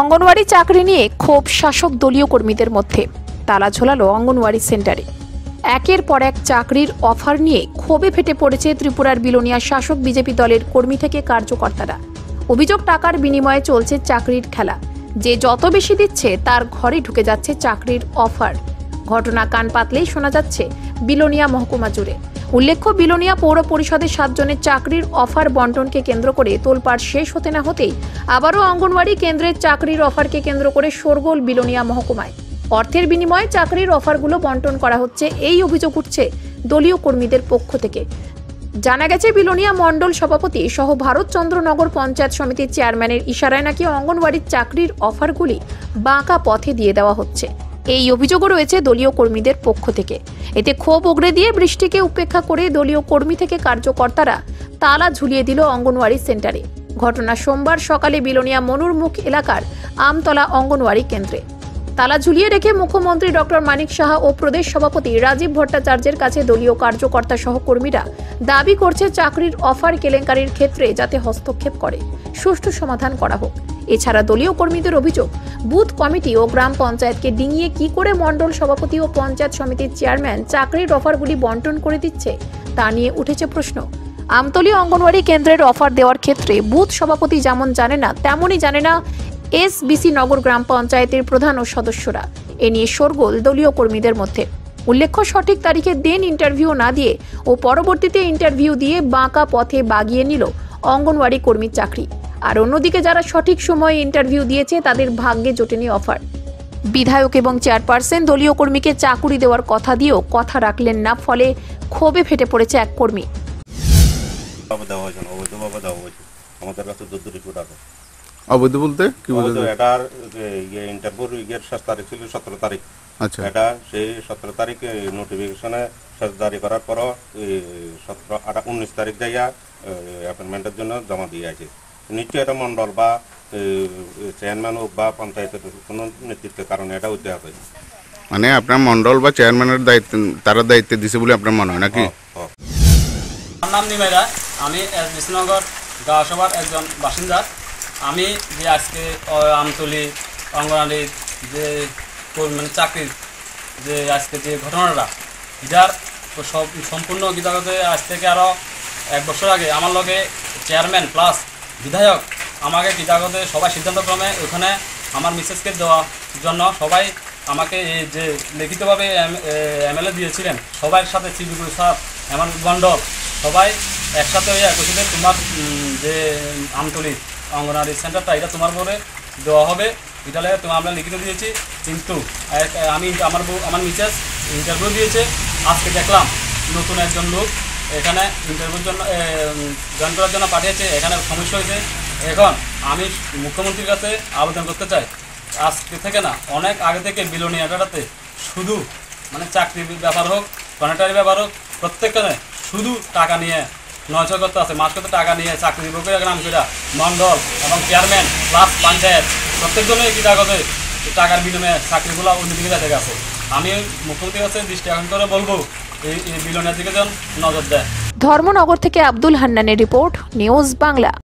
অঙ্গনওয়াড়ি চাকরি নিয়ে ক্ষোভ শাসক দলীয় কর্মীদের মধ্যে। তালা ঝোলালো অঙ্গনওয়াড়ি সেন্টারে। একের পর এক চাকরির অফার নিয়ে ক্ষোভে ফেটে পড়েছে ত্রিপুরার বিলোনিয়া শাসক বিজেপি দলের কর্মী থেকে কার্যকর্তারা। অভিযোগ টাকার বিনিময়ে চলছে চাকরির খেলা। যে যত বেশি দিচ্ছে, তার ঘরে ঢুকে যাচ্ছে চাকরির অফার। ঘটনা কান পাতলেই শোনা যাচ্ছে বিলোনিয়া মহকুমা জুড়ে। উল্লেখ্য, বিলোনিয়া পৌর পরিষদের সাতজনের চাকরির অফার বন্টনকে কেন্দ্র করে তোলপাড় শেষ হতে না হতেই আবারও অঙ্গনওয়াড়ি কেন্দ্রের চাকরির অফারকে কেন্দ্র করে শোরগোল বিলোনিয়া মহকুমায়। অর্থের বিনিময়ে চাকরির অফারগুলো বন্টন করা হচ্ছে, এই অভিযোগ উঠছে দলীয় কর্মীদের পক্ষ থেকে। জানা গেছে, বিলোনিয়া মণ্ডল সভাপতি সহ ভারতচন্দ্রনগর পঞ্চায়েত সমিতির চেয়ারম্যানের ইশারায় নাকি অঙ্গনওয়াড়ির চাকরির অফারগুলি বাঁকা পথে দিয়ে দেওয়া হচ্ছে। এই অভিযোগও রয়েছে দলীয় কর্মীদের পক্ষ থেকে। এতে ক্ষোভ উগড়ে দিয়ে বৃষ্টিকে উপেক্ষা করে দলীয় কর্মী থেকে কার্যকর্তারা তালা ঝুলিয়ে দিল অঙ্গনওয়াড়ি সেন্টারে। ঘটনা সোমবার সকালে বিলোনিয়া মনুরমুখ এলাকার আমতলা অঙ্গনওয়াড়ি কেন্দ্রে। তালা ঝুলিয়ে রেখে মুখ্যমন্ত্রী ডক্টর মানিক সাহা ও প্রদেশ সভাপতি রাজীব ভট্টাচার্যের কাছে দলীয় কার্যকর্তা সহকর্মীরা দাবি করছে চাকরির অফার কেলেঙ্কারির ক্ষেত্রে যাতে হস্তক্ষেপ করে। সুষ্ঠু সমাধান করা হোক। এছাড়া দলীয় কর্মীদের অভিযোগ, বুথ কমিটি ও গ্রাম পঞ্চায়েতকে ডিঙিয়ে কি করে মণ্ডল সভাপতি ও পঞ্চায়েত সমিতির চেয়ারম্যান চাকরির অফারগুলি বন্টন করে দিচ্ছে, তা নিয়ে উঠেছে প্রশ্ন। আমতলী অঙ্গনওয়াড়ি কেন্দ্রের অফার দেওয়ার ক্ষেত্রে বুথ সভাপতি যেমন জানে না, তেমনই জানে না এসবিসি নগর গ্রাম পঞ্চায়েতের প্রধান ও সদস্যরা। এ নিয়ে শোরগোল দলীয় কর্মীদের মধ্যে। উল্লেখ্য, সঠিক তারিখে দেন ইন্টারভিউ না দিয়ে ও পরবর্তীতে ইন্টারভিউ দিয়ে বাঁকা পথে বাগিয়ে নিল অঙ্গনওয়াড়ি কর্মীর চাকরি। আর অন্যদিকে যারা সঠিক সময়ে ইন্টারভিউ দিয়েছে তাদের ভাগ্যে জোটেনি অফার বিধায়ক এবং চেয়ারপারসন দলীয় কর্মীকে চাকুরি দেওয়ার কথা দিয়েও কথা রাখলেন না ফলে ক্ষোভে ফেটে পড়েছে এক কর্মী। আমাদের কাছে দুধ অবৈধ বলতে কি বোঝাতে? এটার ইয়ে ইন্টারভিউ ইয়ের শেষ তারিখ ছিল সতেরো তারিখ। আচ্ছা। এটা সেই সতেরো তারিখ নোটিফিকেশনে শেষ জারি করার পর সতেরো আটা উনিশ তারিখ যাইয়া অ্যাপয়েন্টমেন্টের জন্য জমা দিয়ে আছে। নিশ্চয়ই এটা মন্ডল বা চেয়ারম্যান হোক বা পঞ্চায়েতের কোনো নেতৃত্বের কারণে এটা হইতে হবে মানে আপনার মন্ডল বা চেয়ারম্যানের দায়িত্ব তারা দায়িত্ব দিছে বলে আপনার মনে হয় নাকি। আমার নাম নিমেরা আমি এস বিষ্ণুনগর গাঁওসভার একজন বাসিন্দা। আমি যে আজকে আমতলি অঙ্গনারীর যে মানে চাকরির যে আজকে যে ঘটনাটা যার সব সম্পূর্ণ গীতাগতে আজ থেকে আরও এক বছর আগে আমার লগে চেয়ারম্যান প্লাস বিধায়ক, আমাকে গীতাগতে সবাই সিদ্ধান্তক্রমে ওখানে আমার মিসেসকে দেওয়ার জন্য সবাই আমাকে এই যে লিখিতভাবে এমএলএ দিয়েছিলেন সবার সাথে সিবিগুরু স্যার এমন মণ্ডল, সবাই একসাথে হয়ে একসাথে তোমার যে আমতলি অঙ্গনারী সেন্টারটা, এটা তোমার পরে দেওয়া হবে। এটা লেগে তোমার আমরা লিখিত দিয়েছি, কিন্তু আমি আমার আমার মিসেস ইন্টারভিউ দিয়েছে। আজকে দেখলাম নতুন একজন লোক এখানে ইন্টারভিউর জন্য জয়েন করার জন্য পাঠিয়েছে, এখানে সমস্যা হয়েছে। এখন আমি মুখ্যমন্ত্রীর কাছে আবেদন করতে চাই। আজকে থেকে না, অনেক আগে থেকে বিলোনিয়াটাতে শুধু মানে চাকরির ব্যাপার হোক কনেটারি ব্যাপার হোক প্রত্যেকখানে শুধু টাকা নিয়ে নয়শো করতে আছে। মাস করতে টাকা নিয়ে চাকরি দিব করে নাম এবং চেয়ারম্যান প্লাস পঞ্চায়েত প্রত্যেকজনে কি কাগজে টাকার বিনিময়ে চাকরিগুলো অন্যদিকে যাতে গেছে আমি মুখ্যমন্ত্রীর কাছে দৃষ্টি আকর্ষণ করে বলব, এই বিলনের দিকে যেন নজর দেয়। ধর্মনগর থেকে আব্দুল হান্নানের রিপোর্ট, নিউজ বাংলা।